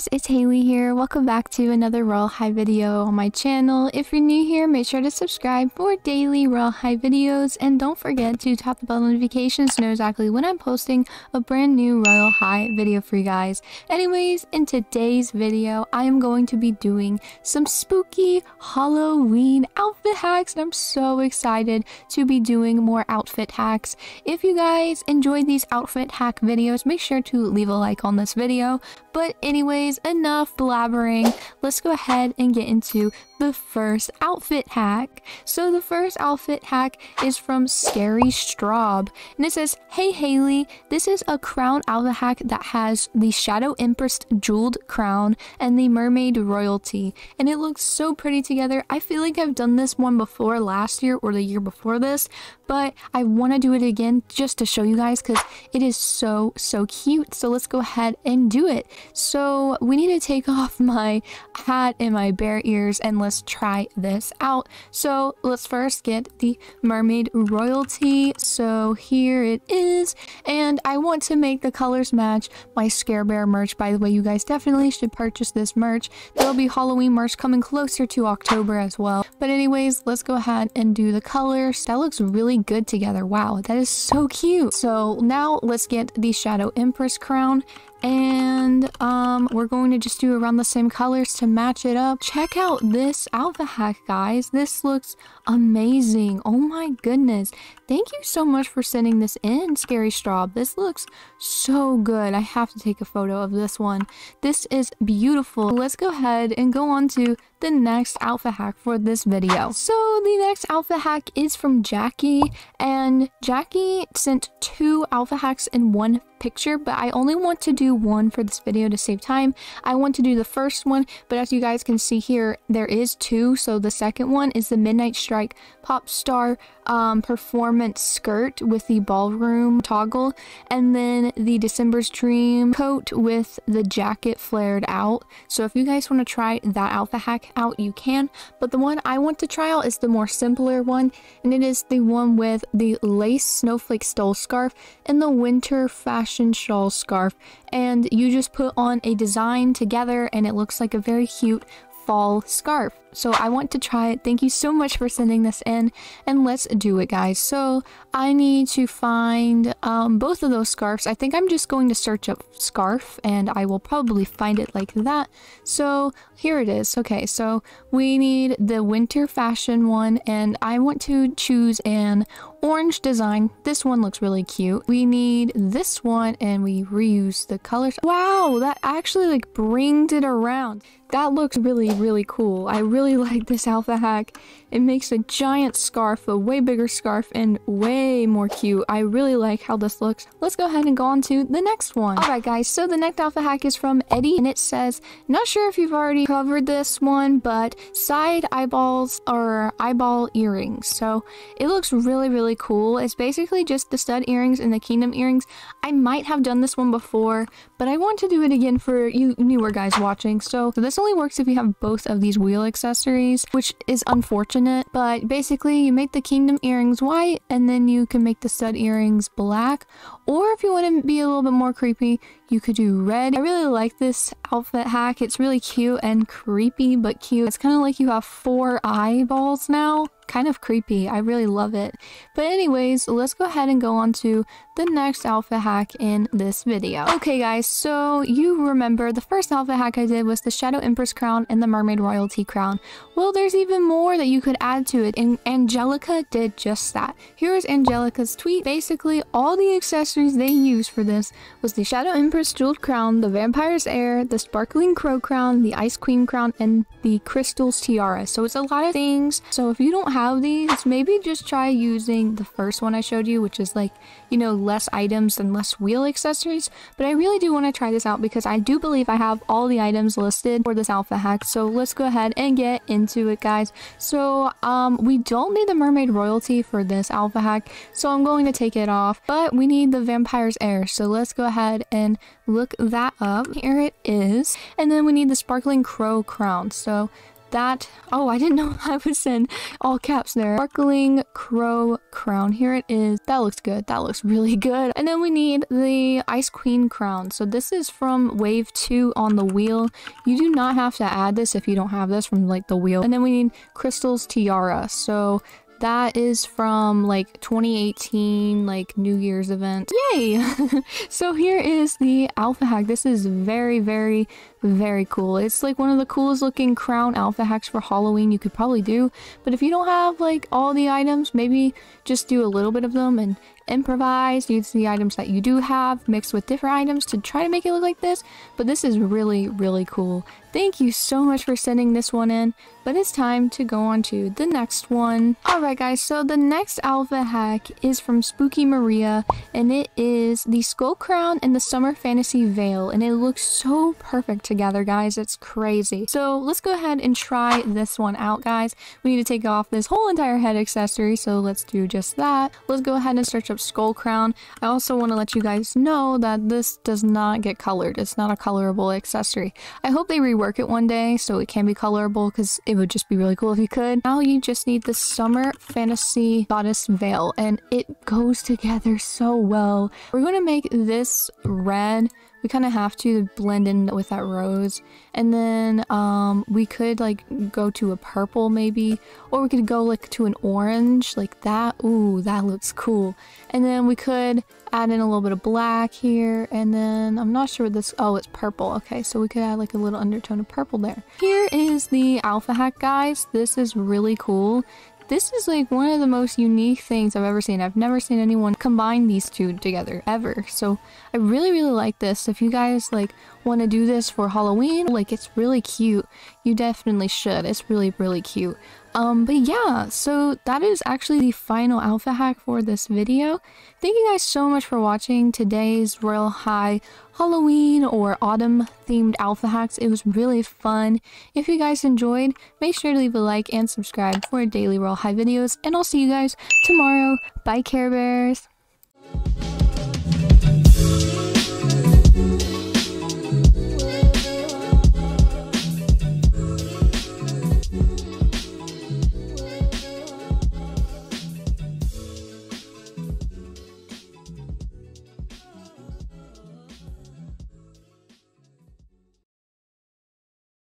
Bears? It's Haley here. Welcome back to another Royale High video on my channel. If you're new here, make sure to subscribe for daily Royale High videos and don't forget to tap the bell notifications to know exactly when I'm posting a brand new Royale High video for you guys. Anyways, in today's video, I am going to be doing some spooky Halloween outfit hacks and I'm so excited to be doing more outfit hacks. If you guys enjoyed these outfit hack videos, make sure to leave a like on this video. But anyways, enough blabbering. Let's go ahead and get into the first outfit hack. So the first outfit hack is from Scary Straub. And it says, Hey Haley, this is a crown outfit hack that has the Shadow Empress jeweled crown and the mermaid royalty. And it looks so pretty together. I feel like I've done this one before last year or the year before this, but I want to do it again just to show you guys because it is so, so cute. So let's go ahead and do it. So we need to take off my hat and my bear ears and let's let's try this out. So let's first get the mermaid royalty. So here it is. And I want to make the colors match my Scare Bear merch. By the way, you guys definitely should purchase this merch. There'll be Halloween merch coming closer to October as well. But anyways, let's go ahead and do the colors. That looks really good together. Wow, that is so cute. So now let's get the Shadow Empress crown and um, we're going to just do around the same colors to match it up. Check out this alpha hack, guys. This looks amazing. Oh my goodness. Thank you so much for sending this in, Scary Straub. This looks so good. I have to take a photo of this one. This is beautiful. Let's go ahead and go on to the next alpha hack for this video. So the next alpha hack is from Jackie and Jackie sent two alpha hacks in one picture, but I only want to do one for this video to save time. I want to do the first one, but as you guys can see here, there is two. So the second one is the Midnight Strike Pop Star um, performance skirt with the ballroom toggle, and then the December's Dream coat with the jacket flared out. So if you guys want to try that alpha hack out, you can. But the one I want to try out is the more simpler one, and it is the one with the lace snowflake stole scarf and the winter fashion shawl scarf. And you just put on a design together, and it looks like a very cute fall scarf. So I want to try it. Thank you so much for sending this in and let's do it guys. So I need to find um, both of those scarves. I think I'm just going to search up scarf and I will probably find it like that. So here it is. Okay, so we need the winter fashion one and I want to choose an orange design. This one looks really cute. We need this one and we reuse the colors. Wow, that actually like brings it around. That looks really, really cool. I really really like this alpha hack. It makes a giant scarf, a way bigger scarf, and way more cute. I really like how this looks. Let's go ahead and go on to the next one. Alright guys, so the next alpha hack is from Eddie, and it says, not sure if you've already covered this one, but side eyeballs or eyeball earrings. So it looks really, really cool. It's basically just the stud earrings and the kingdom earrings. I might have done this one before, but I want to do it again for you newer guys watching. So, so this only works if you have both of these wheel accessories, which is unfortunate, but basically you make the kingdom earrings white and then you can make the stud earrings black. Or if you want to be a little bit more creepy, you could do red. I really like this outfit hack. It's really cute and creepy, but cute. It's kind of like you have four eyeballs now kind of creepy. I really love it. But anyways, let's go ahead and go on to the next alpha hack in this video. Okay guys, so you remember the first alpha hack I did was the Shadow Empress crown and the Mermaid Royalty crown. Well, there's even more that you could add to it and Angelica did just that. Here is Angelica's tweet. Basically, all the accessories they used for this was the Shadow Empress jeweled crown, the Vampire's Heir, the Sparkling Crow crown, the Ice Queen crown, and the Crystal's tiara. So it's a lot of things. So if you don't have have these, maybe just try using the first one I showed you, which is like, you know, less items and less wheel accessories. But I really do want to try this out because I do believe I have all the items listed for this alpha hack. So let's go ahead and get into it, guys. So um, we don't need the mermaid royalty for this alpha hack, so I'm going to take it off. But we need the vampire's heir, so let's go ahead and look that up. Here it is. And then we need the sparkling crow crown. So that. Oh, I didn't know I was in all caps there. Sparkling crow crown. Here it is. That looks good. That looks really good. And then we need the Ice Queen crown. So this is from wave two on the wheel. You do not have to add this if you don't have this from like the wheel. And then we need Crystal's tiara. So that is from like 2018 like New Year's event. Yay! so here is the alpha hack. This is very, very, very cool. It's like one of the coolest looking crown alpha hacks for Halloween you could probably do. But if you don't have like all the items, maybe just do a little bit of them and improvise, use the items that you do have, mixed with different items to try to make it look like this, but this is really, really cool. Thank you so much for sending this one in, but it's time to go on to the next one. Alright guys, so the next alpha hack is from Spooky Maria, and it is the Skull Crown and the Summer Fantasy Veil, and it looks so perfect together, guys. It's crazy. So let's go ahead and try this one out, guys. We need to take off this whole entire head accessory, so let's do just that. Let's go ahead and search up Skull Crown. I also want to let you guys know that this does not get colored. It's not a colorable accessory. I hope they rework it one day so it can be colorable because it would just be really cool if you could. Now you just need the Summer Fantasy Goddess Veil and it goes together so well. We're going to make this red we kind of have to blend in with that rose. And then um, we could like go to a purple maybe or we could go like to an orange like that. Ooh that looks cool. And then we could add in a little bit of black here and then I'm not sure what this oh it's purple. Okay so we could add like a little undertone of purple there. Here is the alpha hack guys. This is really cool this is like one of the most unique things I've ever seen. I've never seen anyone combine these two together ever. So I really, really like this. If you guys like want to do this for Halloween, like it's really cute. You definitely should. It's really, really cute. Um, but yeah, so that is actually the final alpha hack for this video. Thank you guys so much for watching today's Royale High Halloween or autumn themed alpha hacks. It was really fun. If you guys enjoyed, make sure to leave a like and subscribe for daily Royale High videos, and I'll see you guys tomorrow. Bye, Care Bears!